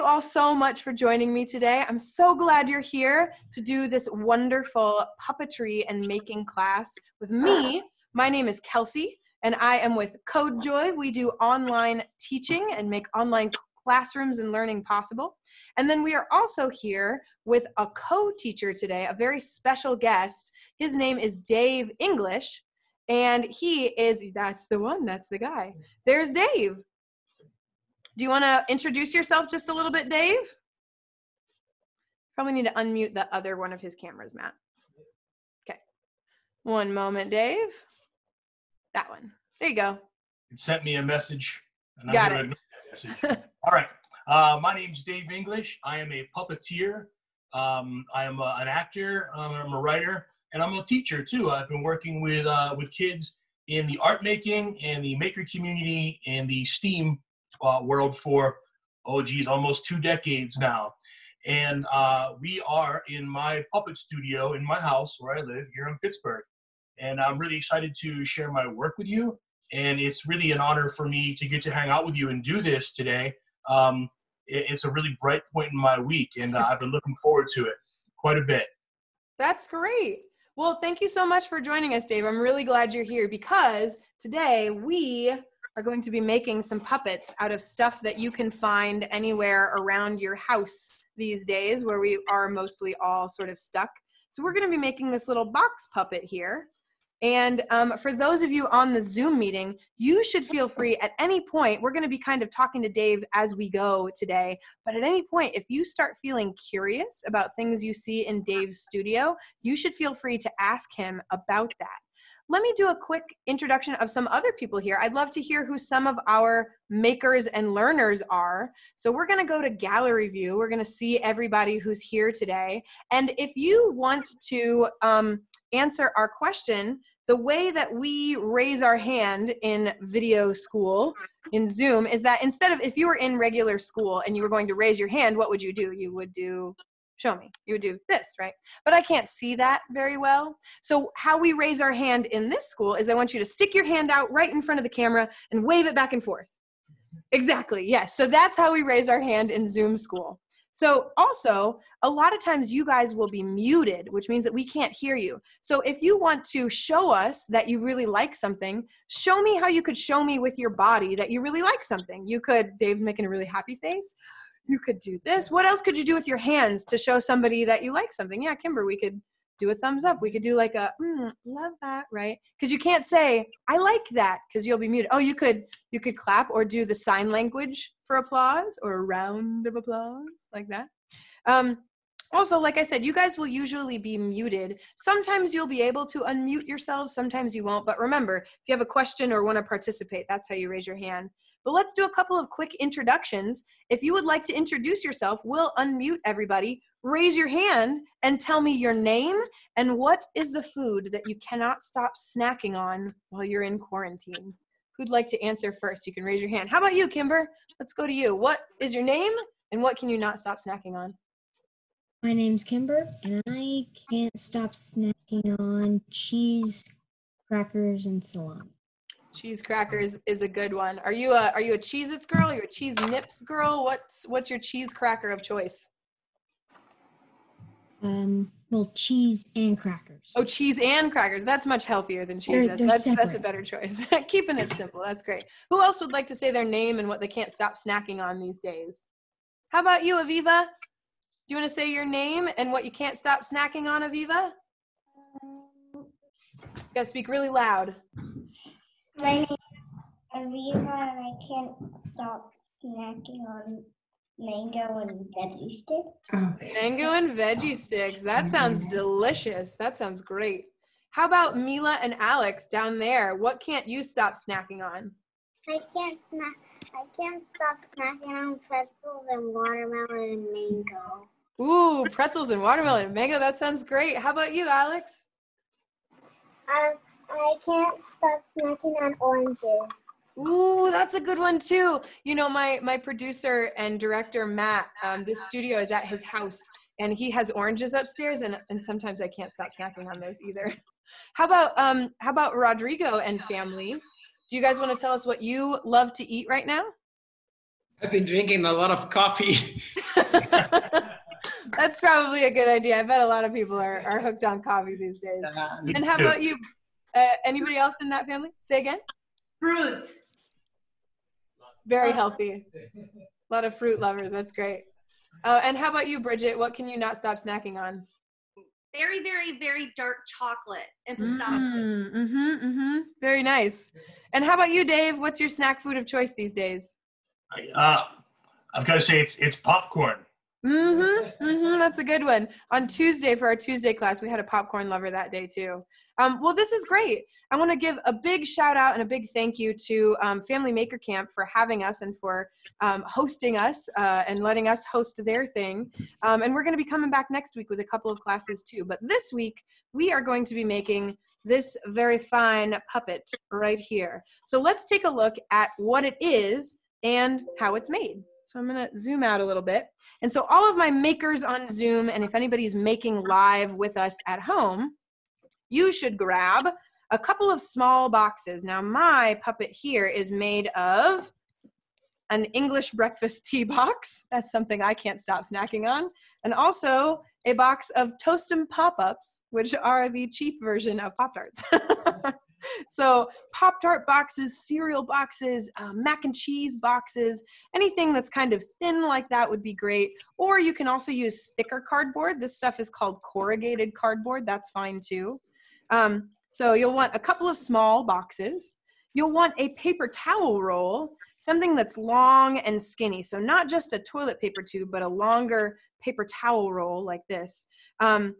you all so much for joining me today. I'm so glad you're here to do this wonderful puppetry and making class with me. My name is Kelsey, and I am with CodeJoy. We do online teaching and make online classrooms and learning possible. And then we are also here with a co teacher today, a very special guest. His name is Dave English, and he is that's the one, that's the guy. There's Dave. Do you want to introduce yourself just a little bit, Dave? Probably need to unmute the other one of his cameras, Matt. Okay. One moment, Dave. That one. There you go. It sent me a message. And Got I'm it. Message. All right. Uh, my name's Dave English. I am a puppeteer. Um, I am a, an actor. Um, I'm a writer, and I'm a teacher too. I've been working with uh, with kids in the art making and the maker community and the STEAM uh, world for oh geez almost two decades now. And uh, we are in my puppet studio in my house where i live here in pittsburgh. And i'm really excited to share my work with you. And it's really an honor for me to get to hang out with you and do this today. Um, it, it's a really bright point in my week and uh, i've been looking forward to it quite a bit. That's great. Well thank you so much for joining us dave. I'm really glad you're here because today we are going to be making some puppets out of stuff that you can find anywhere around your house these days where we are mostly all sort of stuck. So we're going to be making this little box puppet here. And um, for those of you on the Zoom meeting, you should feel free at any point. We're going to be kind of talking to Dave as we go today. But at any point, if you start feeling curious about things you see in Dave's studio, you should feel free to ask him about that let me do a quick introduction of some other people here. I'd love to hear who some of our makers and learners are. So we're going to go to gallery view. We're going to see everybody who's here today. And if you want to um, answer our question, the way that we raise our hand in video school in Zoom is that instead of if you were in regular school and you were going to raise your hand, what would you do? You would do show me. You would do this, right? But I can't see that very well. So how we raise our hand in this school is I want you to stick your hand out right in front of the camera and wave it back and forth. Exactly, yes. So that's how we raise our hand in Zoom school. So also, a lot of times you guys will be muted, which means that we can't hear you. So if you want to show us that you really like something, show me how you could show me with your body that you really like something. You could, Dave's making a really happy face you could do this. What else could you do with your hands to show somebody that you like something? Yeah, Kimber, we could do a thumbs up. We could do like a mm, love that, right? Because you can't say I like that because you'll be muted. Oh, you could you could clap or do the sign language for applause or a round of applause like that. Um, also, like I said, you guys will usually be muted. Sometimes you'll be able to unmute yourselves, sometimes you won't. But remember, if you have a question or want to participate, that's how you raise your hand. But let's do a couple of quick introductions. If you would like to introduce yourself, we'll unmute everybody. Raise your hand and tell me your name and what is the food that you cannot stop snacking on while you're in quarantine. Who'd like to answer first? You can raise your hand. How about you, Kimber? Let's go to you. What is your name and what can you not stop snacking on? My name's Kimber, and I can't stop snacking on cheese, crackers, and salami. Cheese crackers is a good one. Are you a are you a Cheez Its girl? You a cheese nips girl? What's what's your cheese cracker of choice? Um, well, cheese and crackers. Oh, cheese and crackers. That's much healthier than cheese. They're, they're that's separate. that's a better choice. Keeping it simple. That's great. Who else would like to say their name and what they can't stop snacking on these days? How about you, Aviva? Do you want to say your name and what you can't stop snacking on, Aviva? You gotta speak really loud. My name is Aviva, and I can't stop snacking on mango and veggie sticks. Mango and veggie sticks. That sounds delicious. That sounds great. How about Mila and Alex down there? What can't you stop snacking on? I can't snack. I can't stop snacking on pretzels and watermelon and mango. Ooh, pretzels and watermelon and mango. That sounds great. How about you, Alex? Um, I can't stop snacking on oranges. Ooh, that's a good one too. You know, my my producer and director Matt, um, this studio is at his house, and he has oranges upstairs, and and sometimes I can't stop snacking on those either. How about um how about Rodrigo and family? Do you guys want to tell us what you love to eat right now? I've been drinking a lot of coffee. That's probably a good idea. I bet a lot of people are, are hooked on coffee these days. Um, And how about you? Uh, anybody else in that family? Say again. Fruit. Very healthy. A lot of fruit lovers. That's great. Uh, and how about you, Bridget? What can you not stop snacking on? Very, very, very dark chocolate and pistachio. Mm, mm-hmm, mm-hmm. Very nice. And how about you, Dave? What's your snack food of choice these days? Uh, I've got to say it's it's popcorn. Mm-hmm, mm-hmm. That's a good one. On Tuesday for our Tuesday class, we had a popcorn lover that day too. Um, well, this is great. I want to give a big shout out and a big thank you to um, Family Maker Camp for having us and for um, hosting us uh, and letting us host their thing. Um, and we're going to be coming back next week with a couple of classes too. But this week, we are going to be making this very fine puppet right here. So let's take a look at what it is and how it's made. So I'm going to zoom out a little bit. And so all of my makers on Zoom, and if anybody's making live with us at home, you should grab a couple of small boxes. Now my puppet here is made of an English breakfast tea box. That's something I can't stop snacking on. And also a box of Toast'em Pop-Ups, which are the cheap version of Pop-Tarts. so Pop-Tart boxes, cereal boxes, uh, mac and cheese boxes, anything that's kind of thin like that would be great. Or you can also use thicker cardboard. This stuff is called corrugated cardboard. That's fine too. Um, so you'll want a couple of small boxes. You'll want a paper towel roll, something that's long and skinny. So not just a toilet paper tube, but a longer paper towel roll like this. Um,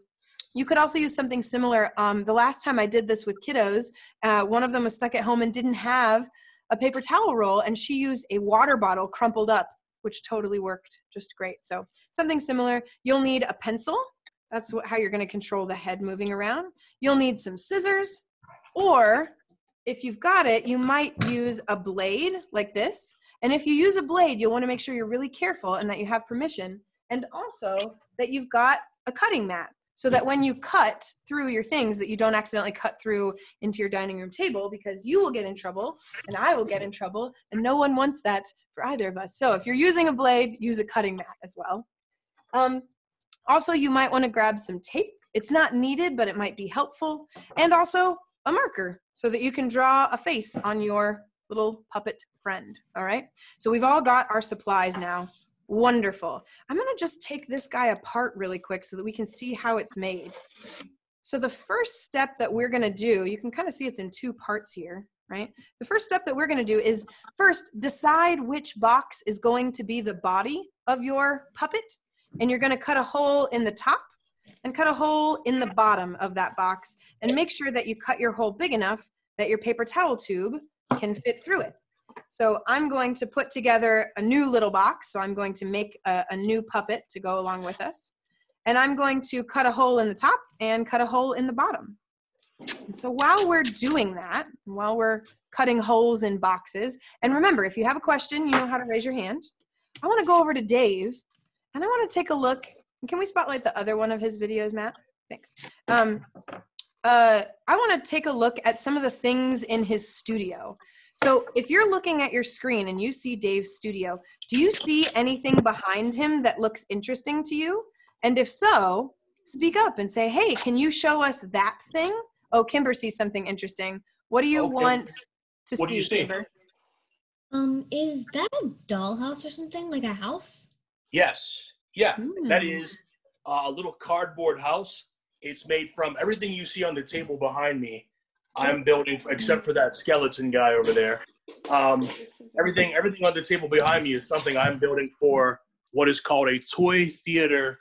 you could also use something similar. Um, the last time I did this with kiddos, uh, one of them was stuck at home and didn't have a paper towel roll, and she used a water bottle crumpled up, which totally worked just great. So something similar. You'll need a pencil. That's what, how you're going to control the head moving around. You'll need some scissors, or if you've got it, you might use a blade like this. And if you use a blade, you'll want to make sure you're really careful and that you have permission, and also that you've got a cutting mat so that when you cut through your things that you don't accidentally cut through into your dining room table because you will get in trouble and I will get in trouble and no one wants that for either of us. So if you're using a blade, use a cutting mat as well. Um, also, you might want to grab some tape. It's not needed, but it might be helpful. And also a marker so that you can draw a face on your little puppet friend. All right. So we've all got our supplies now. Wonderful. I'm going to just take this guy apart really quick so that we can see how it's made. So the first step that we're going to do, you can kind of see it's in two parts here, right? The first step that we're going to do is first decide which box is going to be the body of your puppet. And you're going to cut a hole in the top and cut a hole in the bottom of that box and make sure that you cut your hole big enough that your paper towel tube can fit through it. So I'm going to put together a new little box. So I'm going to make a, a, new puppet to go along with us. And I'm going to cut a hole in the top and cut a hole in the bottom. And so while we're doing that, while we're cutting holes in boxes, and remember, if you have a question, you know how to raise your hand. I want to go over to Dave and I want to take a look. Can we spotlight the other one of his videos, Matt? Thanks. Um, uh, I want to take a look at some of the things in his studio. So if you're looking at your screen and you see Dave's studio, do you see anything behind him that looks interesting to you? And if so, speak up and say, hey, can you show us that thing? Oh, Kimber sees something interesting. What do you Okay. want to What do see, you see? Kimber? Um, is that a dollhouse or something like a house? Yes. Yeah. That Hmm. is uh, a little cardboard house. It's made from everything you see on the table behind me. I'm building, except for that skeleton guy over there. Um, everything, everything on the table behind me is something I'm building for what is called a toy theater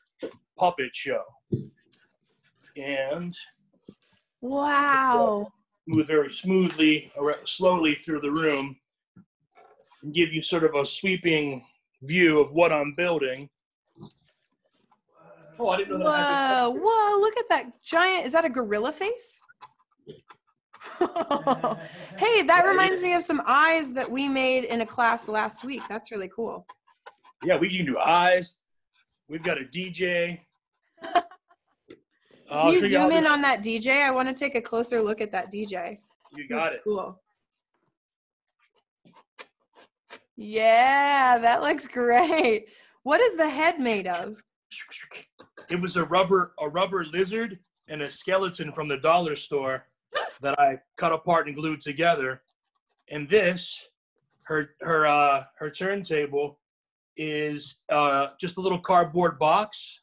puppet show. And Wow. move very smoothly, slowly through the room, and give you sort of a sweeping view of what I'm building. Oh, I didn't know that. Whoa, whoa, look at that giant. Is that a gorilla face? hey, that reminds me of some eyes that we made in a class last week. That's really cool. Yeah, we can do eyes. We've got a DJ. Can you show you how zoom in on that DJ? I want to take a closer look at that DJ. You got Looks it. Cool. Yeah, that looks great. What is the head made of? It was a rubber a rubber lizard and a skeleton from the dollar store that I cut apart and glued together. And this, her her uh her turntable is uh just a little cardboard box.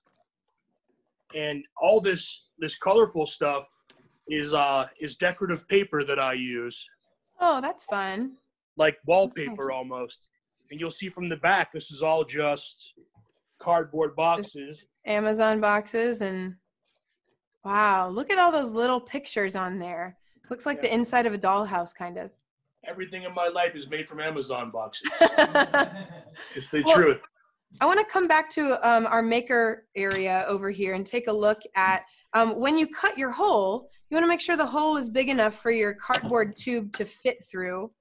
And all this this colorful stuff is uh is decorative paper that I use, Oh, that's fun. Like wallpaper almost. And you'll see from the back, this is all just cardboard boxes. Amazon boxes and wow, look at all those little pictures on there. Looks like the inside of a dollhouse, kind of. Everything in my life is made from Amazon boxes. It's the Well- truth. I want to come back to um, our maker area over here and take a look at um, when you cut your hole, you want to make sure the hole is big enough for your cardboard tube to fit through.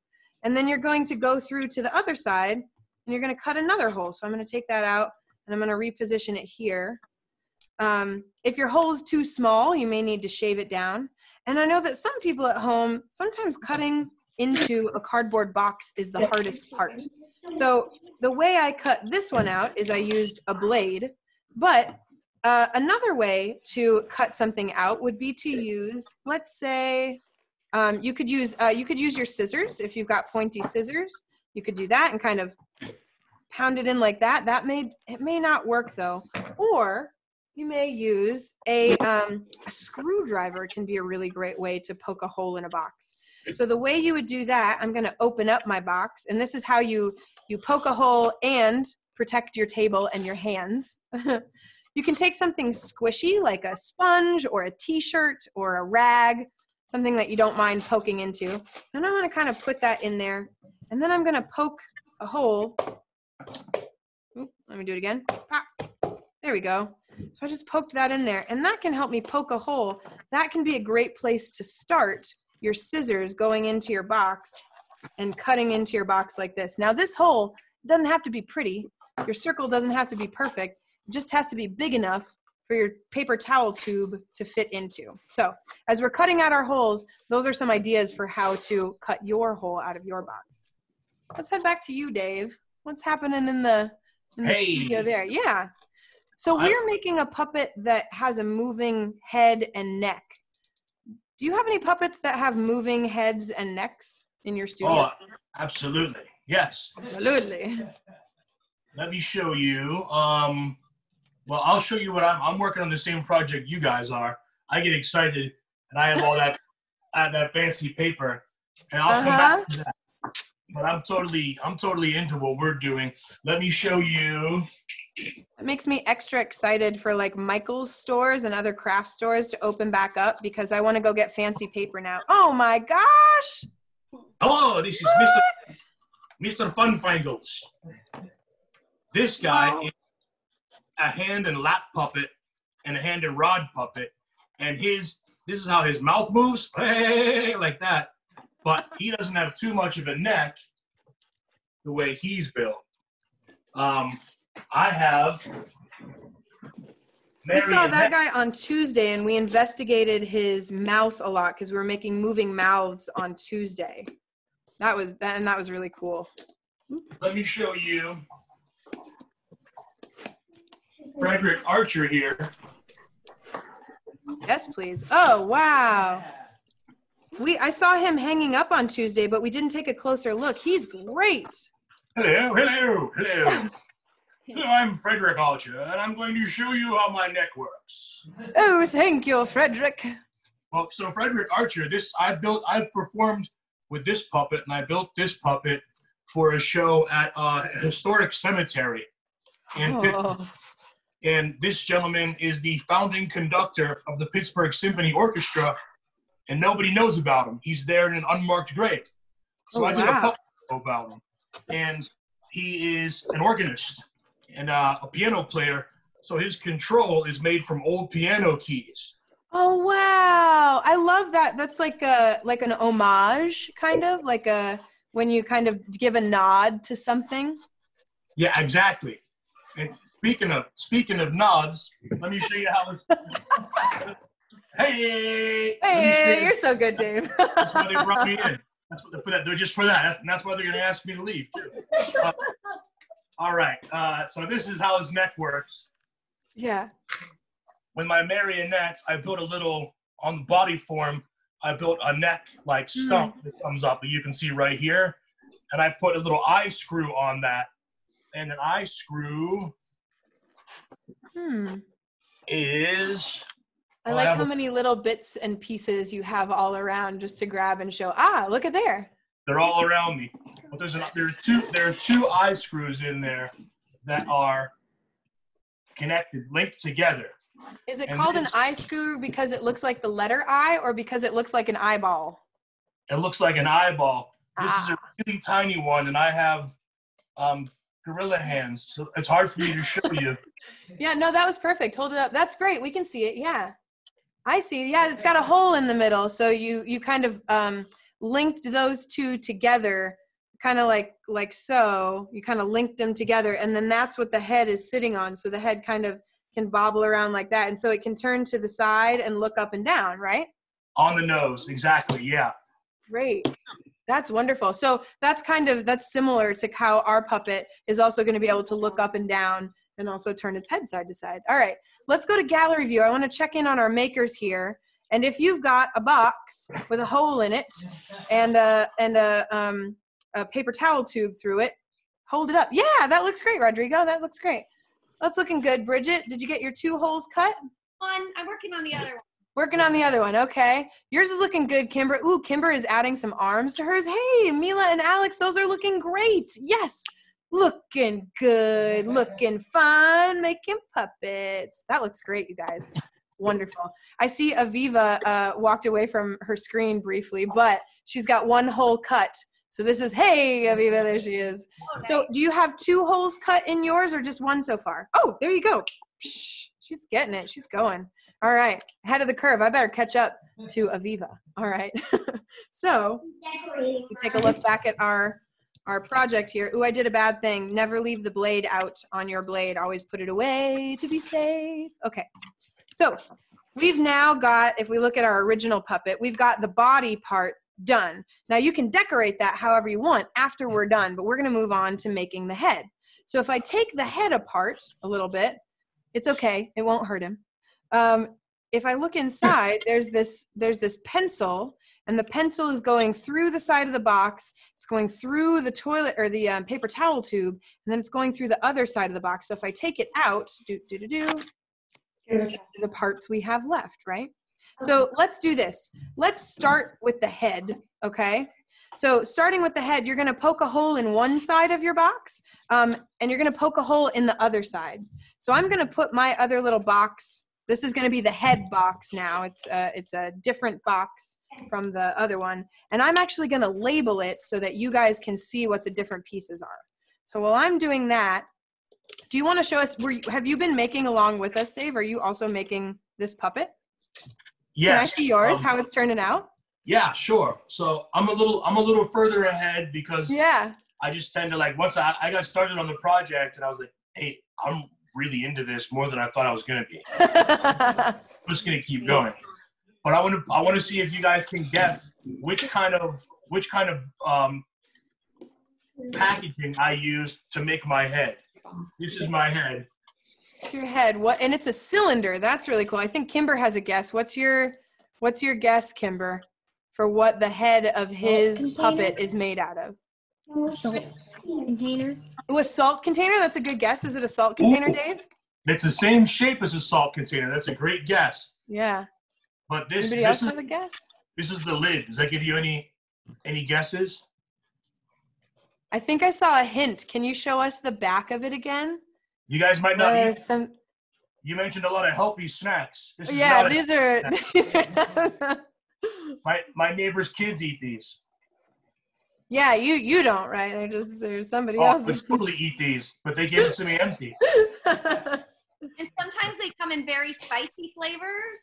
And then you're going to go through to the other side and you're going to cut another hole. So I'm going to take that out and I'm going to reposition it here. Um, if your hole is too small, you may need to shave it down. And I know that some people at home, sometimes cutting into a cardboard box is the hardest part. So the way I cut this one out is I used a blade, but uh, another way to cut something out would be to use, let's say, um, you could use uh, you could use your scissors if you've got pointy scissors. You could do that and kind of pound it in like that. That may it may not work though, or you may use a, um, a screwdriver. Can be a really great way to poke a hole in a box. So the way you would do that, I'm going to open up my box, and this is how you you poke a hole and protect your table and your hands. you can take something squishy like a sponge or a t-shirt or a rag, something that you don't mind poking into. And I'm to kind of put that in there. And then I'm going to poke a hole. Let me do it again. Pop. There we go. So I just poked that in there, and that can help me poke a hole. That can be a great place to start your scissors going into your box and cutting into your box like this. Now, this hole doesn't have to be pretty. Your circle doesn't have to be perfect. It just has to be big enough for your paper towel tube to fit into. So, as we're cutting out our holes, those are some ideas for how to cut your hole out of your box. Let's head back to you, Dave. What's happening in the in the Hey. studio there? Yeah. So we're making a puppet that has a moving head and neck. Do you have any puppets that have moving heads and necks in your studio? Oh, absolutely. Yes. Absolutely. Let me show you. Um, well, I'll show you what I'm. I'm working on the same project you guys are. I get excited, and I have all that, I that fancy paper, and I'll come back uh-huh. to that. But I'm totally, I'm totally into what we're doing. Let me show you. It makes me extra excited for like Michael's stores and other craft stores to open back up because I want to go get fancy paper now. Oh my gosh! Hello, this is Mr. Mr. Funfangles. This guy Wow. is a hand and lap puppet and a hand and rod puppet, and his this is how his mouth moves, like that. But he doesn't have too much of a neck, the way he's built. Um, I have. We saw that guy on Tuesday and we investigated his mouth a lot because we were making moving mouths on Tuesday. That was that and that was really cool. Let me show you Frederick Archer here. Yes, please. Oh wow. We I saw him hanging up on Tuesday, but we didn't take a closer look. He's great. Hello, hello, hello. hello, I'm Frederick Archer, and I'm going to show you how my neck works. Oh, thank you, Frederick. Well, so Frederick Archer, this I built, I performed with this puppet, and I built this puppet for a show at uh, a historic cemetery. And, Oh, and this gentleman is the founding conductor of the Pittsburgh Symphony Orchestra, and nobody knows about him. He's there in an unmarked grave. So Oh, I did wow. a puppet show about him, and he is an organist and uh, a piano player. So his control is made from old piano keys. oh wow. I love that. That's like a like an homage kind of like a when you kind of give a nod to something. Yeah, exactly. And speaking of speaking of nods, let me show you how. It's, hey, Hey, you- you're so good, Dave. that's why they brought me in. That's what, for that. They're just for that. That's, and that's why they're going to ask me to leave too. Uh, all right. Uh, so this is how his neck works. Yeah. With my marionettes, I built a little on the body form. I built a neck like stump that comes up that you can see right here, and I put a little eye screw on that. And an eye screw Hmm. is I like how many little bits and pieces you have all around just to grab and show. Ah, look at there. they're all around me. But there's an, there are two there are two eye screws in there that are connected, linked together. Is it And called an eye screw because it looks like the letter I or because it looks like an eyeball? It looks like an eyeball. This is Ah. a really tiny one, and I have um, gorilla hands, so it's hard for me to show you. Yeah, no, that was perfect. Hold it up. That's great. We can see it. Yeah. I see. Yeah, it's got a hole in the middle. So you you kind of um linked those two together kind of like like so. You kind of linked them together and then that's what the head is sitting on. So the head kind of can bobble around like that and so it can turn to the side and look up and down, right? On the nose, exactly. Yeah. Great. That's wonderful. So that's kind of that's similar to how our puppet is also going to be able to look up and down and also turn its head side to side. All right, let's go to gallery view. I want to check in on our makers here. And if you've got a box with a hole in it and a and a um, a paper towel tube through it, hold it up. Yeah, that looks great, Rodrigo. That looks great. That's looking good. Bridget, did you get your two holes cut? One, I'm working on the other one. Working on the other one. Okay. Yours is looking good, Kimber. Ooh, Kimber is adding some arms to hers. Hey, Mila and Alex, those are looking great. Yes. Looking good. Looking fun. Making puppets. That looks great, you guys. Wonderful. I see Aviva uh, walked away from her screen briefly, but she's got one hole cut. So this is, hey, Aviva, there she is. So do you have two holes cut in yours or just one so far? Oh, there you go. She's getting it. She's going. All right. Ahead of the curve. I better catch up to Aviva. All right. so we take a look back at our our project here. Ooh, I did a bad thing. Never leave the blade out on your blade. Always put it away to be safe. Okay. So we've now got, if we look at our original puppet, we've got the body part done. Now you can decorate that however you want after we're done, but we're gonna move on to making the head. So if I take the head apart a little bit, it's okay, it won't hurt him. Um, if I look inside, there's this there's this pencil, and the pencil is going through the side of the box. It's going through the toilet or the um, paper towel tube, and then it's going through the other side of the box. So if I take it out, do do do do, the parts we have left, right? So let's do this. Let's start with the head, okay? So starting with the head, you're gonna poke a hole in one side of your box, um, and you're gonna poke a hole in the other side. So I'm gonna put my other little box. This is gonna be the head box now. It's a, it's a different box from the other one, and I'm actually gonna label it so that you guys can see what the different pieces are. So while I'm doing that, do you want to show us? Were you, have you been making along with us, Dave? Are you also making this puppet? Yes. Can I see yours? um, how it's turning out? Yeah, sure. So I'm a little I'm a little further ahead because Yeah. I just tend to like once I, I got started on the project and I was like, hey, I'm really into this more than I thought I was gonna be. I'm just gonna keep going. But I want to I want to see if you guys can guess which kind of which kind of um, packaging I used to make my head. This is my head. It's your head. What? And it's a cylinder. That's really cool. I think Kimber has a guess. What's your What's your guess, Kimber, for what the head of his puppet is made out of? Salt container. Ooh, a salt container. That's a good guess. Is it a salt container, Ooh. Dave? It's the same shape as a salt container. That's a great guess. Yeah. But this Anybody else this is have a guess? this is the lid. Does that give you any any guesses? I think I saw a hint. Can you show us the back of it again? You guys might not. Uh, eat. some, You mentioned a lot of healthy snacks. This is yeah, not a- these are. my my neighbor's kids eat these. Yeah, you you don't, right? They're just there's somebody Oh, I else. would totally eat these, but they gave it to me empty. And sometimes they come in very spicy flavors.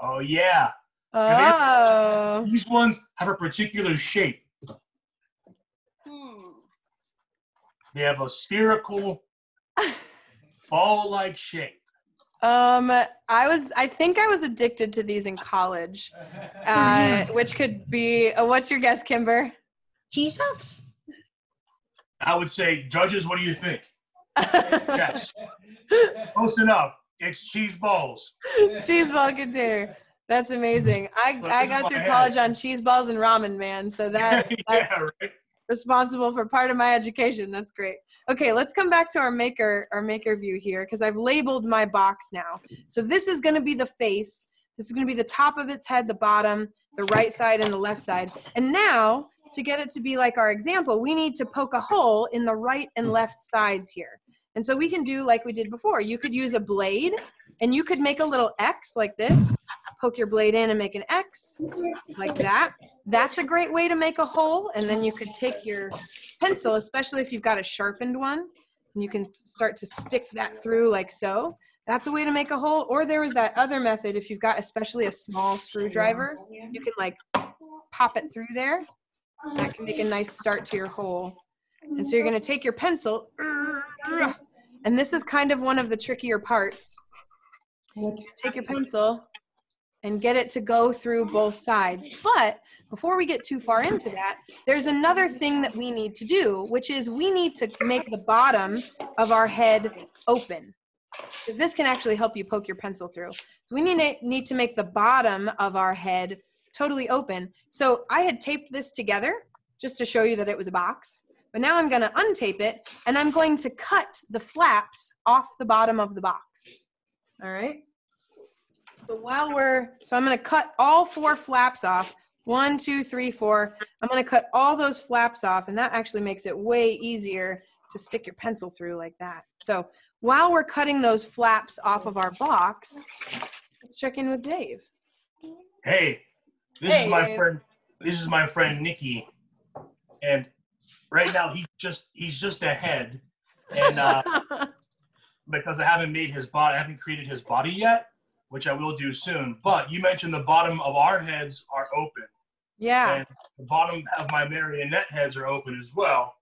Oh yeah, oh. these ones have a particular shape. Hmm. They have a spherical, ball-like shape. Um, I was, I think I was addicted to these in college, uh, which could be. Uh, what's your guess, Kimber? Cheese puffs. I would say, judges, what do you think? Yes. Close enough. It's cheese balls. cheese ball container. That's amazing. I, I got through college on cheese balls and ramen, man. So that yeah, that's right. responsible for part of my education. That's great. Okay, let's come back to our maker our maker view here because I've labeled my box now. So this is going to be the face. This is going to be the top of its head, the bottom, the right side, and the left side. And now to get it to be like our example, we need to poke a hole in the right and left sides here. And so we can do like we did before. You could use a blade and you could make a little X like this. Poke your blade in and make an X like that. That's a great way to make a hole. And then you could take your pencil, especially if you've got a sharpened one, and you can start to stick that through like so. That's a way to make a hole. Or there was that other method if you've got especially a small screwdriver, you can like pop it through there. That can make a nice start to your hole. And so you're going to take your pencil, and this is kind of one of the trickier parts. Take your pencil and get it to go through both sides. But before we get too far into that, there's another thing that we need to do, which is we need to make the bottom of our head open. Because this can actually help you poke your pencil through. So we need to, need to make the bottom of our head totally open. So I had taped this together just to show you that it was a box. But now I'm going to untape it and I'm going to cut the flaps off the bottom of the box. All right. So while we're, so I'm going to cut all four flaps off. One, two, three, four. I'm going to cut all those flaps off, and that actually makes it way easier to stick your pencil through like that. So while we're cutting those flaps off of our box, let's check in with Dave. Hey, this Hey, is my friend. This is my friend Nikki, and right now he's just he's just ahead, and uh, because I haven't made his body, I haven't created his body yet, which I will do soon. But you mentioned the bottom of our heads are open, yeah. and the bottom of my marionette heads are open as well,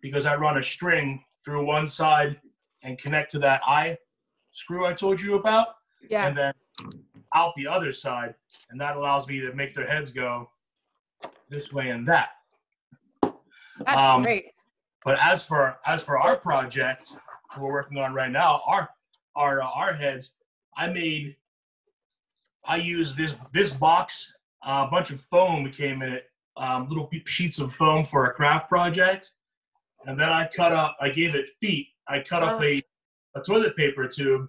because I run a string through one side and connect to that eye screw I told you about Yeah. and then out the other side, and that allows me to make their heads go this way and that. That's um, great. But as for as for our project we're working on right now, our our uh, our heads, I made. I used this this box, uh, a bunch of foam came in it, um, little sheets of foam for a craft project, and then I cut up. I gave it feet. I cut up Oh. a a toilet paper tube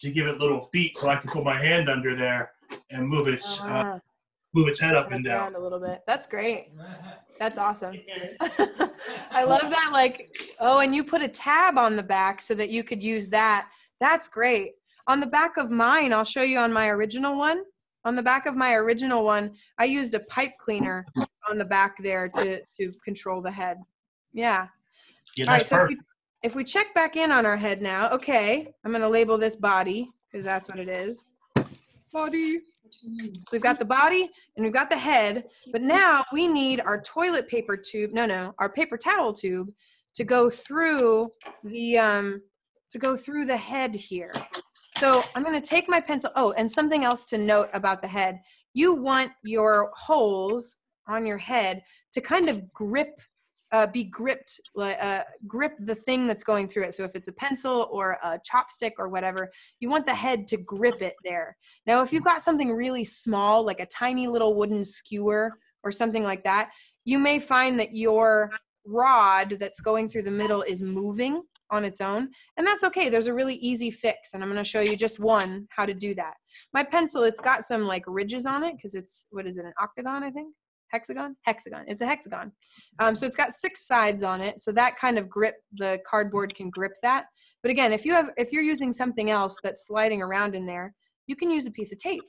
to give it little feet, so I can put my hand under there and move its uh, Ah, move its head up and down. down a little bit. That's great. That's awesome. I love that. Like, oh, and you put a tab on the back so that you could use that. That's great. On the back of mine, I'll show you on my original one. On the back of my original one, I used a pipe cleaner on the back there to to control the head. Yeah. Yeah, All right. that's So if perfect. If we check back in on our head now, okay, I'm going to label this body because that's what it is. Body. So we've got the body and we've got the head, but now we need our toilet paper tube. No, no, our paper towel tube to go through the um to go through the head here. So I'm going to take my pencil. Oh, and something else to note about the head. You want your holes on your head to kind of grip uh, be gripped, uh, grip the thing that's going through it. So if it's a pencil or a chopstick or whatever, you want the head to grip it there. Now, if you've got something really small, like a tiny little wooden skewer or something like that, you may find that your rod that's going through the middle is moving on its own. And that's okay. There's a really easy fix. And I'm going to show you just one how to do that. My pencil, it's got some like ridges on it because it's, what is it, an octagon, I think? Hexagon? Hexagon. It's a hexagon. Um, so it's got six sides on it. So that kind of grip, the cardboard can grip that. But again, if you have, if you're using something else that's sliding around in there, you can use a piece of tape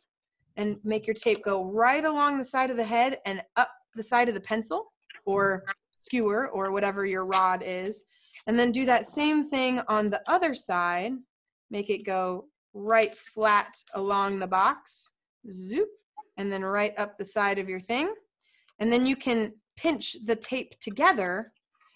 and make your tape go right along the side of the head and up the side of the pencil or skewer or whatever your rod is. And then do that same thing on the other side. Make it go right flat along the box. Zoop. And then right up the side of your thing. And then you can pinch the tape together.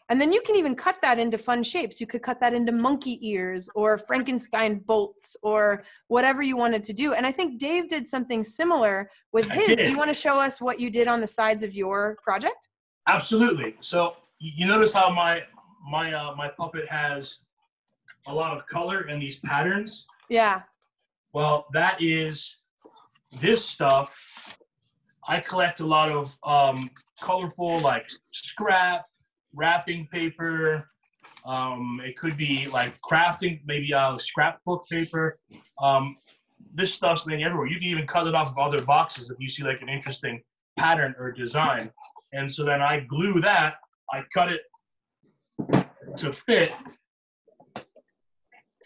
And then you can even cut that into fun shapes. You could cut that into monkey ears or Frankenstein bolts or whatever you wanted to do. And I think Dave did something similar with his. Do you want to show us what you did on the sides of your project? Absolutely. So you notice how my my uh, my puppet has a lot of color and these patterns. Yeah. Well, that is this stuff. I collect a lot of um, colorful, like scrap, wrapping paper. Um, it could be like crafting, maybe uh, scrapbook paper. Um, this stuff's laying everywhere. You can even cut it off of other boxes if you see like an interesting pattern or design. And so then I glue that. I cut it to fit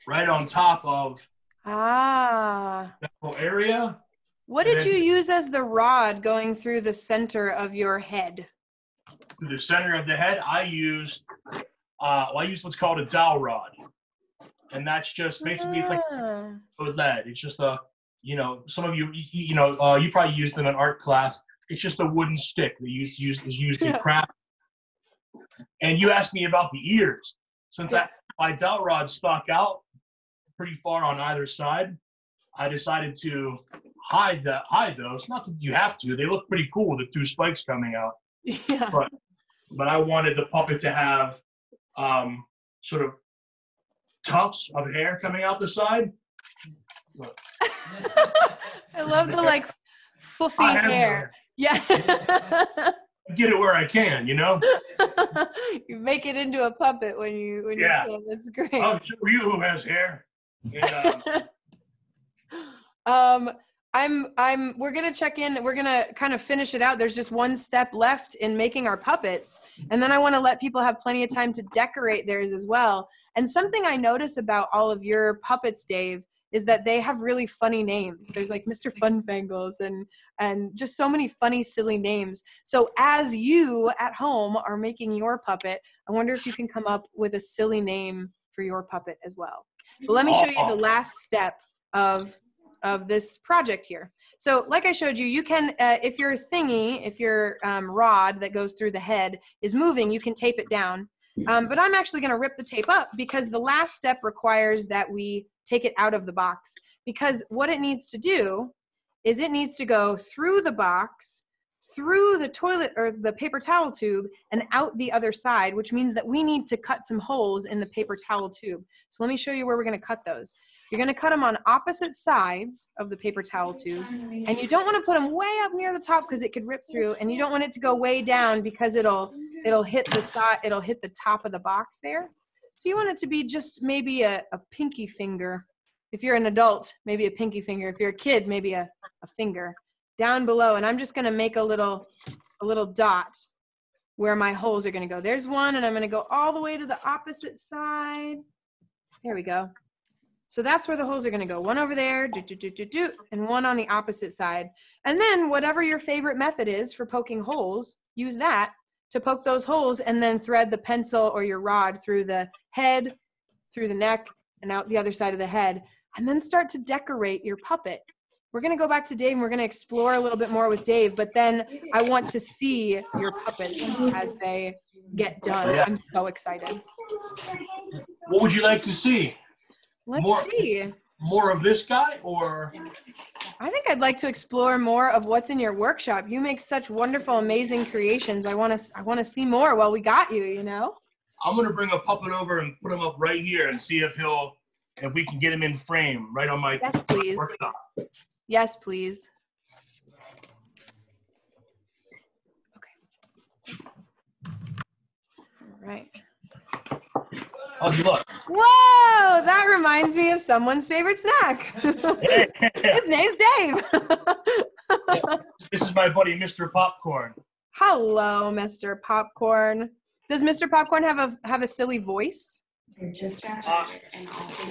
right on top of Ah. that whole area. What did you use as the rod going through the center of your head? to the center of the head, I used uh, well, I used what's called a dowel rod, and that's just basically it's like Ah. with lead. It's just a you know some of you you, you know uh, you probably used them in art class. It's just a wooden stick that used used is used in craft. And you asked me about the ears. Since Yeah. I, my dowel rods stuck out pretty far on either side, I decided to hide that hide those. Not that you have to; they look pretty cool with the two spikes coming out. Yeah. but but I wanted the puppet to have um, sort of tufts of hair coming out the side. I love the like have hair. Yeah. Get it where I can, you know. you make it into a puppet when you when Yeah. you can. That's great. I'll show you who has hair. And, um, um i'm i'm we're gonna check in we're gonna kind of finish it out. There's just one step left in making our puppets. And then i want to let people have plenty of time to decorate theirs as well. And something i notice about all of your puppets dave is that they have really funny names. There's like mr funfangles and and just so many funny silly names. So as you at home are making your puppet i wonder if you can come up with a silly name for your puppet as well. But let me show you the last step of of this project here. So like I showed you, you can, uh, if your thingy, if your um, rod that goes through the head is moving, you can tape it down. Um, but I'm actually gonna rip the tape up because the last step requires that we take it out of the box. Because what it needs to do is it needs to go through the box, through the toilet or the paper towel tube and out the other side, which means that we need to cut some holes in the paper towel tube. So let me show you where we're gonna cut those. You're gonna cut them on opposite sides of the paper towel tube. And you don't wanna put them way up near the top because it could rip through. And you don't want it to go way down because it'll, it'll hit the side, it'll hit the top of the box there. So you want it to be just maybe a, a pinky finger. If you're an adult, maybe a pinky finger. If you're a kid, maybe a, a finger down below. And I'm just gonna make a little, a little dot where my holes are gonna go. There's one and I'm gonna go all the way to the opposite side. There we go. So that's where the holes are gonna go. One over there, do, do, do, do, do, and one on the opposite side. And then whatever your favorite method is for poking holes, use that to poke those holes and then thread the pencil or your rod through the head, through the neck, and out the other side of the head. And then start to decorate your puppet. We're gonna go back to Dave and we're gonna explore a little bit more with Dave, but then I want to see your puppets as they get done. Oh, yeah. I'm so excited. what would you like to see? Let's More- see. More of this guy, or I think I'd like to explore more of what's in your workshop. You make such wonderful, amazing creations. I want to I want to see more while we got you, you know? I'm gonna bring a puppet over and put him up right here and see if he'll, if we can get him in frame right on my Yes, please. workshop. Yes, please. Okay. All right. How's he look? Whoa, that reminds me of someone's favorite snack. His name's Dave. this is my buddy, Mr. Popcorn. Hello, Mr. Popcorn. Does Mr. Popcorn have a have a silly voice? Uh,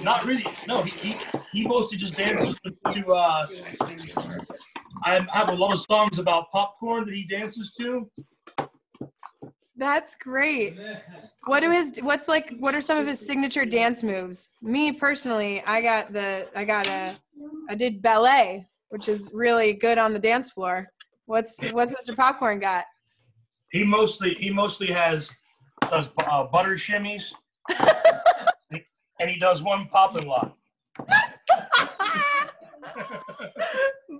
not really. No, he, he, he mostly just dances to, to uh, I have a lot of songs about popcorn that he dances to. That's great. What do his what's like what are some of his signature dance moves? Me personally, I got the I got a I did ballet, which is really good on the dance floor. What's what's Mr. Popcorn got? He mostly he mostly has does uh, butter shimmies, and he does one pop and lock.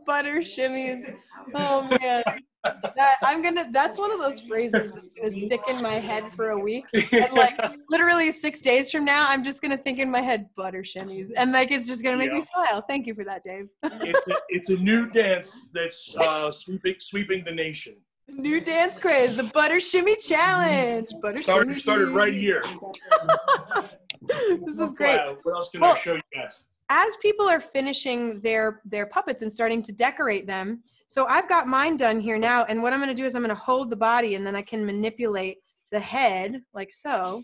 Butter shimmies. Oh man. That, I'm gonna that's one of those phrases that gonna stick in my head for a week. And like literally six days from now, I'm just gonna think in my head butter shimmies, and like it's just gonna make me smile. Thank you for that, Dave. It's a, it's a new dance that's uh, sweeping sweeping the nation. New dance craze, the butter shimmy challenge. Butter Started shimmy. started right here. this is great. Wow, what else can Well- I show you guys? as people are finishing their their puppets and starting to decorate them so i've got mine done here now and what i'm going to do is i'm going to hold the body and then i can manipulate the head like so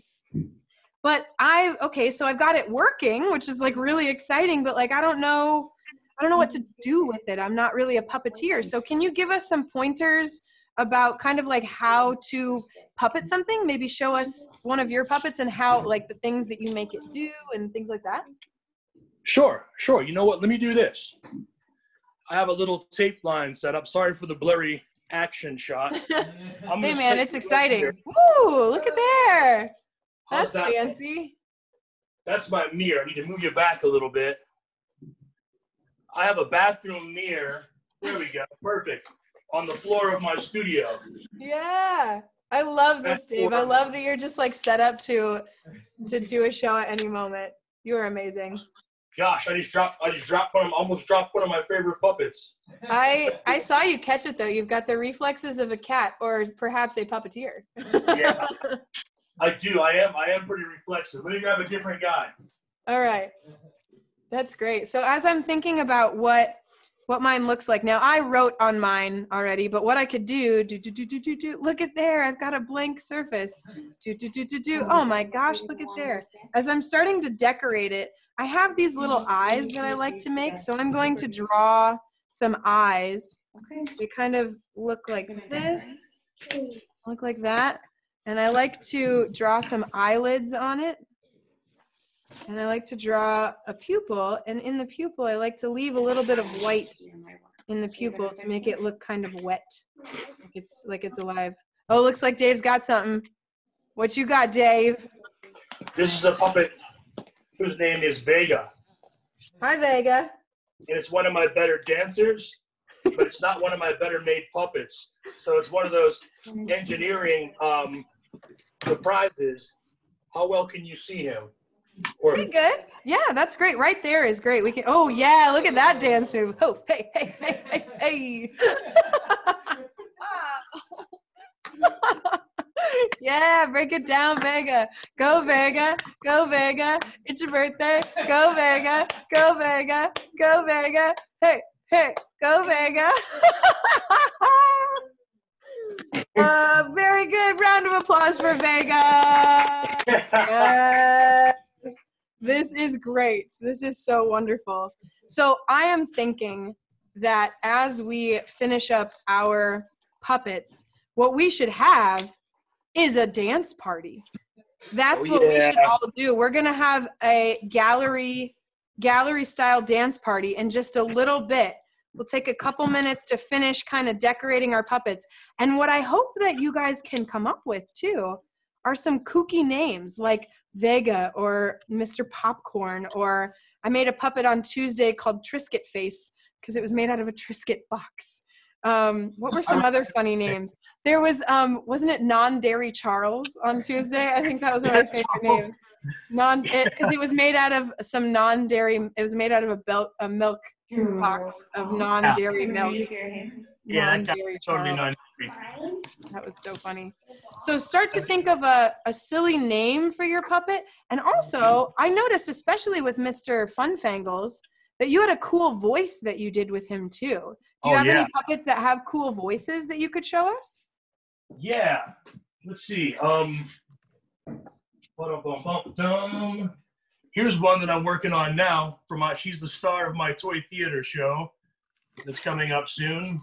but i okay so i've got it working which is like really exciting but like i don't know i don't know what to do with it i'm not really a puppeteer so can you give us some pointers about kind of like how to puppet something maybe show us one of your puppets and how like the things that you make it do and things like that Sure, sure. You know what? Let me do this. I have a little tape line set up. Sorry for the blurry action shot. I'm hey man, it's exciting. Woo! Look at there. How's That's that? fancy. That's my mirror. I need to move you back a little bit. I have a bathroom mirror. There we go. Perfect. On the floor of my studio. Yeah. I love this, Dave. I love that you're just like set up to to do a show at any moment. You are amazing. Gosh, I just dropped. I just dropped one. Of, almost dropped one of my favorite puppets. I I saw you catch it though. You've got the reflexes of a cat or perhaps a puppeteer. Yeah. I do. I am. I am pretty reflexive. Let me grab a different guy. All right. That's great. So as I'm thinking about what what mine looks like now, I wrote on mine already, but what I could do, do do do do do do. Look at there, I've got a blank surface. Do do do do do. Oh my gosh, look at there. As I'm starting to decorate it, I have these little eyes that I like to make, so I'm going to draw some eyes. They kind of look like this, look like that, and I like to draw some eyelids on it. And I like to draw a pupil, and in the pupil, I like to leave a little bit of white in the pupil to make it look kind of wet, like it's like it's alive. Oh, looks like Dave's got something. What you got, Dave? This is a puppet whose name is Vega, Hi, Vega. and it's one of my better dancers, but it's not one of my better made puppets. So it's one of those engineering um, surprises. How well can you see him? Or Pretty good. Yeah, that's great. Right there is great. We can. Oh yeah, look at that dance move. Oh hey hey hey hey hey. yeah, break it down, Vega. Go Vega. Go Vega. It's your birthday. Go Vega. Go Vega. Go Vega. Hey hey. Go Vega. uh, very good. Round of applause for Vega. Yes. This is great. This is so wonderful. So I am thinking that as we finish up our puppets, what we should have is a dance party. That's Oh, what we should all do. We're gonna have a gallery gallery style dance party in just a little bit. We'll take a couple minutes to finish kind of decorating our puppets. And what I hope that you guys can come up with too are some kooky names like Vega or Mr. Popcorn or I made a puppet on Tuesday called Triscuit Face because it was made out of a Triscuit box. Um, what were some other funny names? There was um, wasn't it non-dairy Charles on Tuesday? I think that was one of my favorite Charles. names. Non because it was made out of some non-dairy. It was made out of a, bel- a milk box of non-dairy milk. yeah, that Non-dairy totally Charles. That was so funny. So start to think of a, a silly name for your puppet. And also, I noticed, especially with Mr. Funfangles, that you had a cool voice that you did with him too. Do you Oh, have yeah. any puppets that have cool voices that you could show us? Yeah. Let's see. Um. Here's one that I'm working on now. For my, she's the star of my toy theater show that's coming up soon.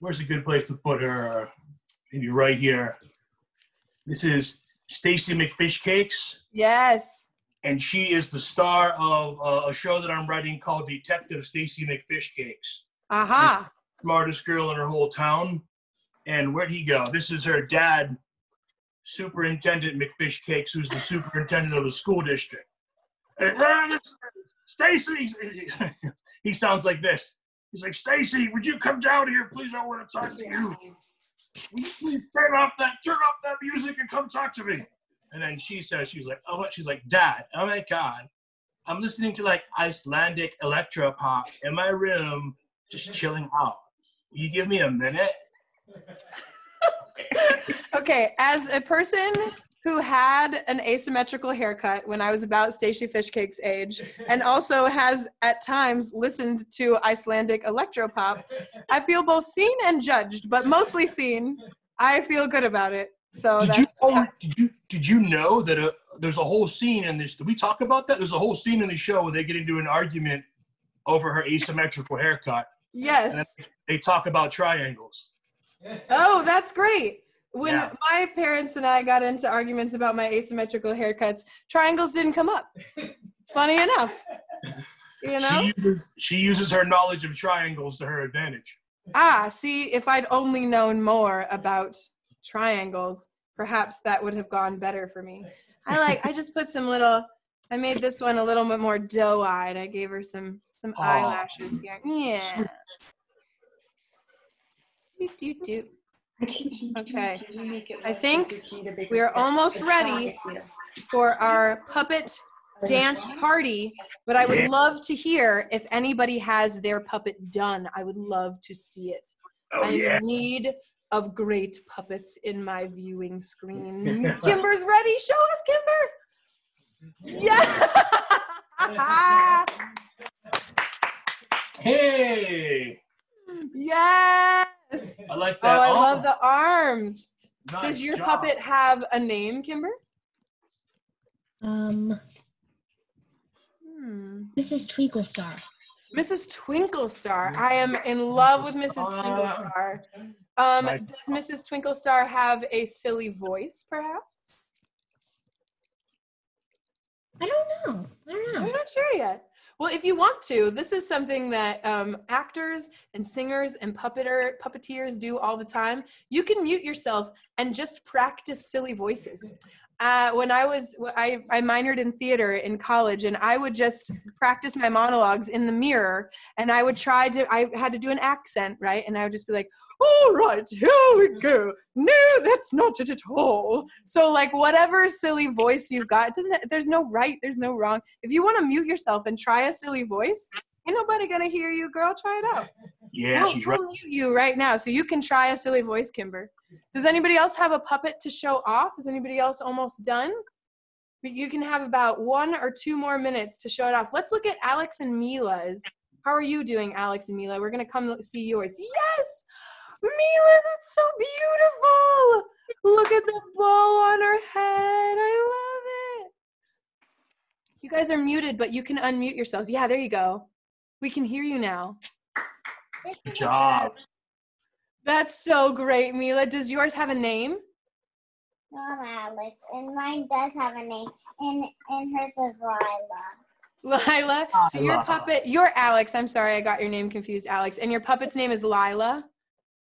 Where's a good place to put her? Maybe right here. This is Stacy McFish Cakes, Yes. And she is the star of uh, a show that I'm writing called Detective Stacy McFish Cakes. Aha. smartest girl in her whole town. And where'd he go? This is her dad, Superintendent McFishcakes, who's the superintendent of the school district. And, "Ah, this- Stacy, he sounds like this. He's like, Stacy, would you come down here, please? I want to talk to you. will you please turn off that turn off that music and come talk to me. And then she says, she's like, oh? She's like, Dad, oh my God, I'm listening to like Icelandic electro pop in my room, just chilling out. Will you give me a minute? okay, as a person who had an asymmetrical haircut when I was about Stacy Fishcake's age, and also has at times listened to Icelandic electropop, I feel both seen and judged, but mostly seen. I feel good about it. So Did you, oh, did you did you know that uh there's a whole scene in this? Did we talk about that? There's a whole scene in the show where they get into an argument over her asymmetrical haircut. yes. They talk about triangles. Oh, that's great. When Yeah. my parents and I got into arguments about my asymmetrical haircuts, triangles didn't come up. Funny enough. You know? She uses she uses her knowledge of triangles to her advantage. Ah, see, if I'd only known more about triangles, perhaps that would have gone better for me. I like, I just put some little, I made this one a little bit more doe-eyed. I gave her some some Aw. eyelashes here. Yeah. Doot, doot, doot. Okay, I think we are almost ready for our puppet dance party, but I would love to hear if anybody has their puppet done. I would love to see it. Oh I'm yeah. need of great puppets in my viewing screen. Kimber's ready. Show us, Kimber. Yeah. Hey, yes. I like that. Oh, that. I love the arms. nice Does your job. puppet have a name, Kimber? Um, Hmm. Mrs. Twinklestar. Mrs. Twinklestar. I am in love with Mrs. Twinklestar. Um, does Mrs. Twinklestar have a silly voice, perhaps? I don't know. I don't know. I'm not sure yet. Well, if you want to, this is something that um, actors and singers and puppeter puppeteers do all the time. You can mute yourself and just practice silly voices. Uh, when I was, I, I minored in theater in college, and I would just practice my monologues in the mirror, and I would try to. I had to do an accent, right? And I would just be like, "All right, here we go. No, that's not it at all." So, like, whatever silly voice you've got, doesn't. There's no right. There's no wrong. If you want to mute yourself and try a silly voice, ain't nobody gonna hear you, girl. Try it out. Yeah, we'll, she's we'll right. mute you right now, so you can try a silly voice, Kimber. Does anybody else have a puppet to show off? Is anybody else almost done? But You can have about one or two more minutes to show it off. Let's look at Alex and Mila's. How are you doing, Alex and Mila? We're gonna come see yours. Yes, Mila, that's so beautiful. Look at the bow on her head. I love it. You guys are muted, but you can unmute yourselves. Yeah, there you go. We can hear you now. Good job. That's so great, Mila. Does yours have a name? Not Alex, and mine does have a name, and and hers is Lila. Lila. So your puppet, you're Alex. I'm sorry, I got your name confused, Alex. And your puppet's name is Lila.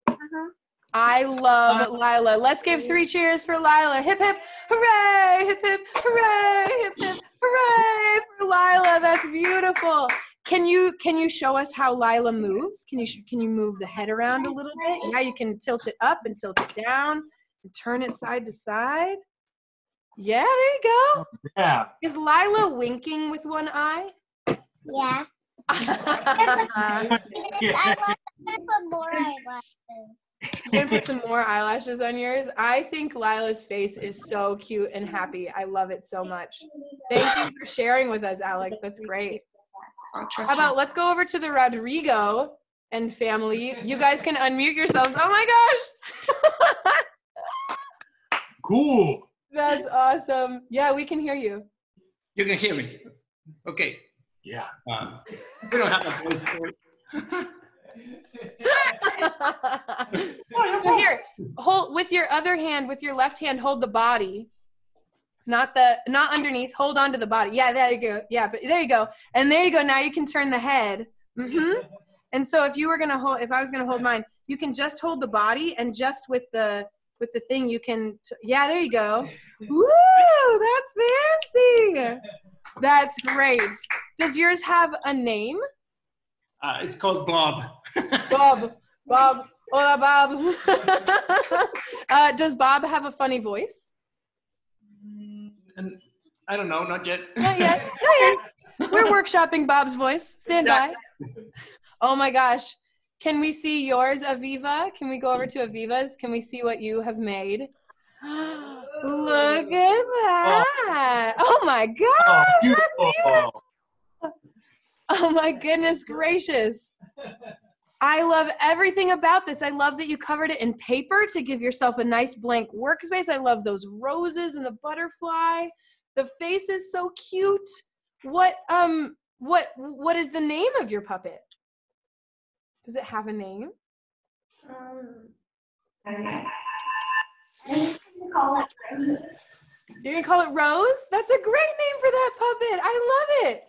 Uh-huh. I love Lila. Let's give three cheers for Lila. Hip hip, hooray! Hip hip, hooray! Hip hip, hooray for Lila. That's beautiful. Can you can you show us how Lila moves? Can you can you move the head around a little bit? Yeah, you can tilt it up and tilt it down and turn it side to side. Yeah, there you go. Yeah. Is Lila winking with one eye? Yeah. I love I'm gonna put more eyelashes. gonna put some more eyelashes on yours. I think Lila's face is so cute and happy. I love it so much. Thank you for sharing with us, Alex. That's great. How about let's go over to the Rodrigo and family. You guys can unmute yourselves. Oh my gosh. Cool. That's awesome. Yeah, we can hear you. You can hear me. Okay. Yeah. Uh, we don't have a voice for it. so here, hold with your other hand, with your left hand, hold the body. Not the not underneath. Hold on to the body. Yeah, there you go. Yeah, but there you go. And there you go. Now you can turn the head. hmm And so if you were gonna hold, if I was gonna hold mine, you can just hold the body and just with the with the thing you can. T- yeah, there you go. Woo! That's fancy. That's great. Does yours have a name? Uh, it's called Blob. Bob. Bob. Hola, Bob. uh, does Bob have a funny voice? And I don't know, not yet. Not yet. Not yet. We're workshopping Bob's voice. Stand by. Oh my gosh. Can we see yours, Aviva? Can we go over to Aviva's? Can we see what you have made? Look at oh. that. Oh my Oh, gosh. That's beautiful. Oh my goodness gracious. I love everything about this. I love that you covered it in paper to give yourself a nice blank workspace. I love those roses and the butterfly. The face is so cute. What um what what is the name of your puppet? Does it have a name? Um, I'm call it Rose. You're gonna call it Rose? That's a great name for that puppet. I love it.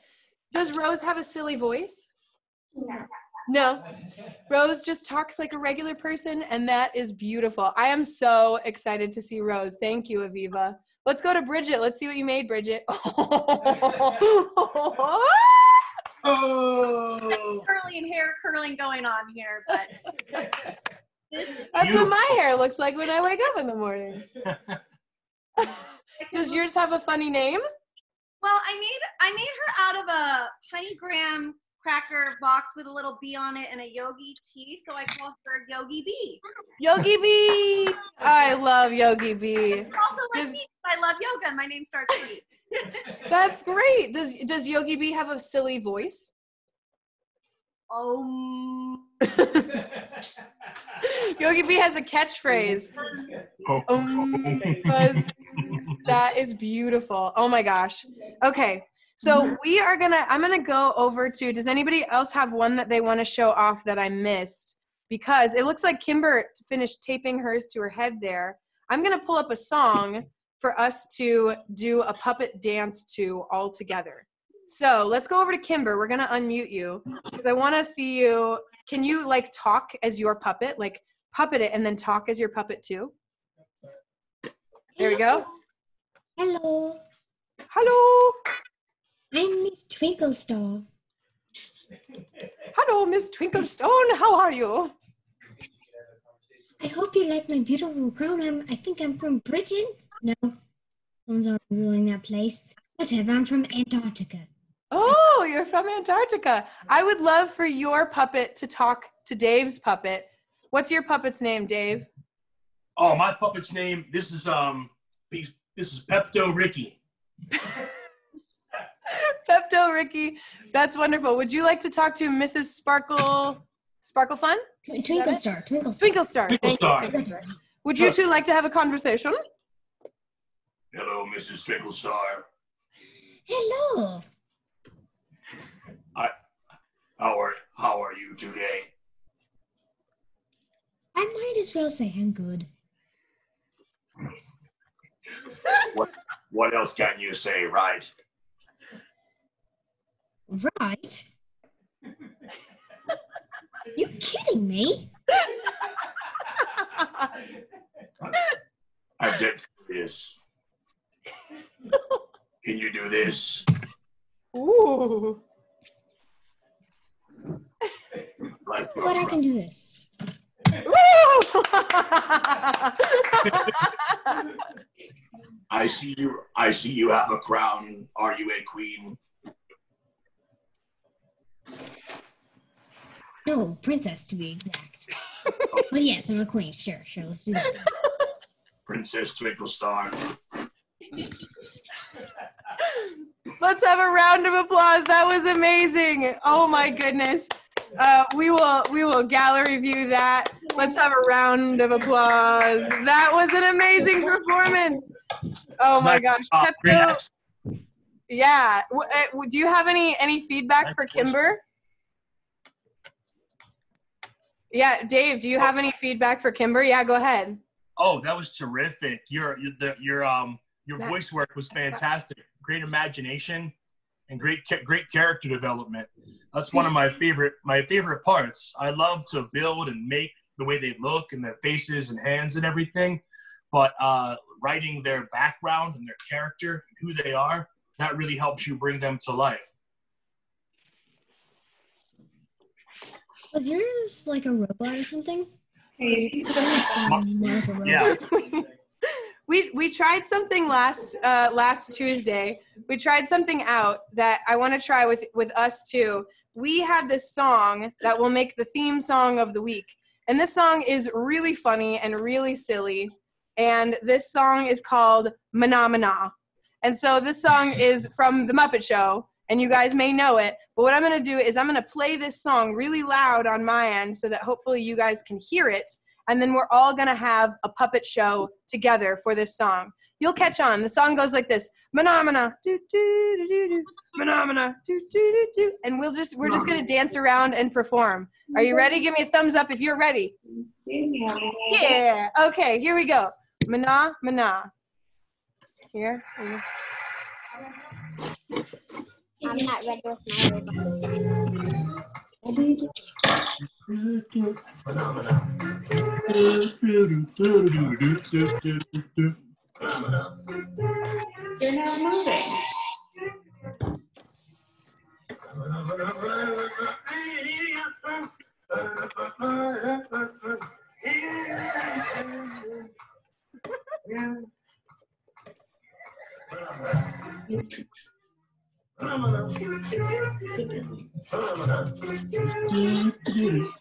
Does Rose have a silly voice? No. No. Rose just talks like a regular person, and that is beautiful. I am so excited to see Rose. Thank you, Aviva. Let's go to Bridget. Let's see what you made, Bridget. Oh. curly and hair curling going on here, but this That's what my hair looks like when I wake up in the morning. Does yours have a funny name? Well, I made I made her out of a honey graham cracker box with a little bee on it and a yogi tea, so I call her Yogi Bee. Yogi Bee. I love Yogi Bee. It's also like me, I love yoga, my name starts with E. That's great. Does Does Yogi Bee have a silly voice? Um, Yogi Bee has a catchphrase. Um, buzz. that is beautiful. Oh my gosh. Okay. So we are gonna I'm gonna go over to does anybody else have one that they want to show off that I missed? Because it looks like Kimber finished taping hers to her head there. I'm gonna pull up a song for us to do a puppet dance to all together. So let's go over to Kimber. We're gonna unmute you because I wanna see you. Can you like talk as your puppet? Like puppet it and then talk as your puppet too? There we go. Hello, Hello. I'm Miss Twinklestone. Hello, Miss Twinklestone. How are you? I hope you like my beautiful crown. I'm, I think I'm from Britain. No, someone's already ruling that place. Whatever, I'm from Antarctica. Oh, you're from Antarctica. I would love for your puppet to talk to Dave's puppet. What's your puppet's name, Dave? Oh, my puppet's name. This is um. This this is Pepto Ricky. Pepto Ricky. That's wonderful. Would you like to talk to Mrs. Sparkle Sparkle Fun? Twinkle Star, Twinkle Star. Twinkle Star. Twinkle Thank. Star. Twinkle Star. Would you two like to have a conversation? Hello, Mrs. Twinklestar. Hello. How are How are you today? I might as well say I'm good. what, What else can you say, right? Right? you kidding me? I did this. Can you do this? Ooh. Like But I can do this. Woo! I see you. I see you have a crown. Are you a queen? No, princess to be exact. but yes, I'm a queen. Sure, sure. Let's do that. Princess Twinkle Star. Let's have a round of applause. That was amazing. Oh my goodness. Uh, we will we will gallery view that. Let's have a round of applause. That was an amazing performance. Oh my gosh. Pepto, act- yeah. W- uh, Do you have any any feedback for Kimber? Yeah, Dave. Do you have any feedback for Kimber? Yeah, go ahead. Oh, that was terrific. Your your the, your um your voice work was fantastic. Great imagination and great great character development. That's one of my favorite my favorite parts. I love to build and make the way they look and their faces and hands and everything, but uh, writing their background and their character, and who they are, that really helps you bring them to life. Was yours like a robot or something? Yeah. we we tried something last uh, last Tuesday. We tried something out that I want to try with with us too. We had this song that will make the theme song of the week, and this song is really funny and really silly. And this song is called Mahna Mahna. And so this song is from The Muppet Show, and you guys may know it. But what I'm going to do is I'm going to play this song really loud on my end so that hopefully you guys can hear it. And then we're all going to have a puppet show together for this song. You'll catch on. The song goes like this: Phenomena, do do do do do, phenomena, do do do do, and we'll just we're just gonna dance around and perform. Are you ready? Give me a thumbs up if you're ready. Yeah. Okay. Here we go. Mana mana. Here. here. I'm not ready with my ribbon. You're not moving. Thank you.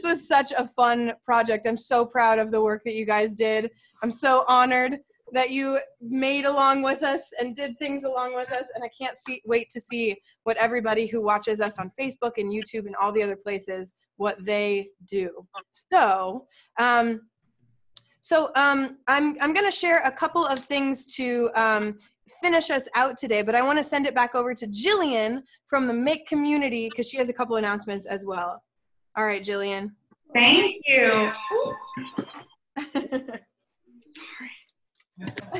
This was such a fun project. I'm so proud of the work that you guys did. I'm so honored that you made along with us and did things along with us. And I can't see, wait to see what everybody who watches us on Facebook and YouTube and all the other places what they do. So, um, so um, I'm I'm going to share a couple of things to um, finish us out today, but I want to send it back over to Jillian from the Make community because she has a couple announcements as well. All right, Jillian. Thank you.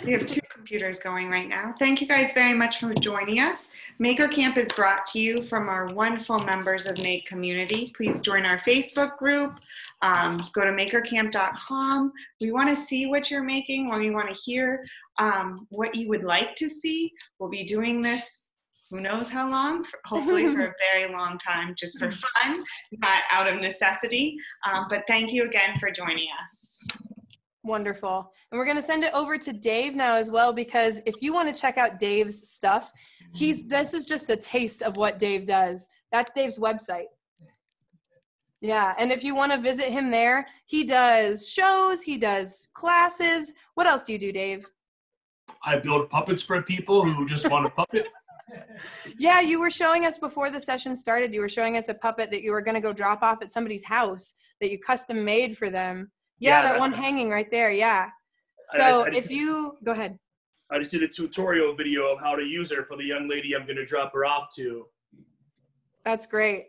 We have two computers going right now. Thank you guys very much for joining us. Maker Camp is brought to you from our wonderful members of Make Community. Please join our Facebook group. Um, go to makercamp.com. We want to see what you're making, or we want to hear um, what you would like to see. We'll be doing this who knows how long, hopefully for a very long time, just for fun, not out of necessity. Um, but thank you again for joining us. Wonderful. And we're going to send it over to Dave now as well because if you want to check out Dave's stuff, he's this is just a taste of what Dave does. That's Dave's website. Yeah, and if you want to visit him there, he does shows, he does classes. What else do you do, Dave? I build puppets for people who just want a puppet. Yeah, you were showing us before the session started, you were showing us a puppet that you were going to go drop off at somebody's house that you custom made for them. Yeah, Yeah, that that- one hanging right there. Yeah. I- So I- I just- if you go ahead. I just did a tutorial video of how to use her for the young lady I'm going to drop her off to. That's great.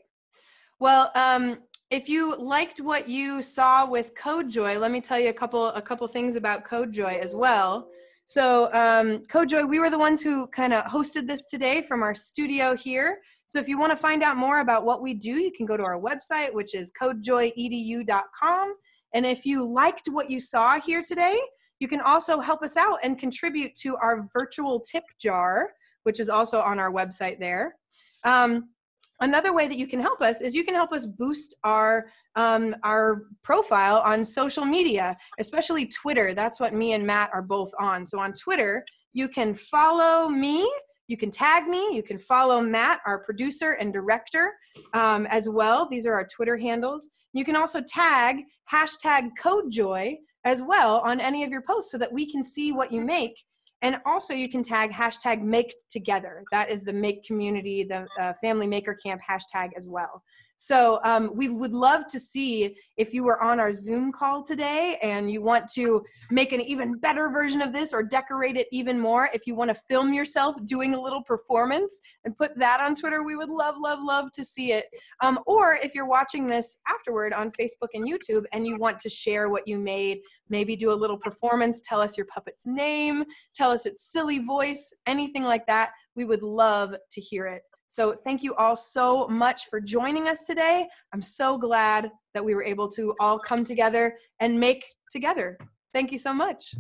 Well, um, if you liked what you saw with CodeJoy, let me tell you a couple a couple things about CodeJoy as well. So, um, CodeJoy, we were the ones who kind of hosted this today from our studio here. So, if you want to find out more about what we do, you can go to our website, which is codejoyedu.com. And if you liked what you saw here today, you can also help us out and contribute to our virtual tip jar, which is also on our website there. Um, another way that you can help us is you can help us boost our um, our profile on social media especially twitter that's what me and matt are both on so on twitter you can follow me You can tag me. You can follow Matt, our producer and director, um, as well. These are our Twitter handles. You can also tag hashtag CodeJoy as well on any of your posts so that we can see what you make. And also, you can tag hashtag Make Together. That is the Make Community, the uh, Family Maker Camp hashtag as well. So um, we would love to see if you were on our Zoom call today and you want to make an even better version of this or decorate it even more. If you want to film yourself doing a little performance and put that on Twitter, we would love, love, love to see it. Um, or if you're watching this afterward on Facebook and YouTube and you want to share what you made, maybe do a little performance, tell us your puppet's name, tell us its silly voice, anything like that, we would love to hear it. So thank you all so much for joining us today. I'm so glad that we were able to all come together and make together. Thank you so much.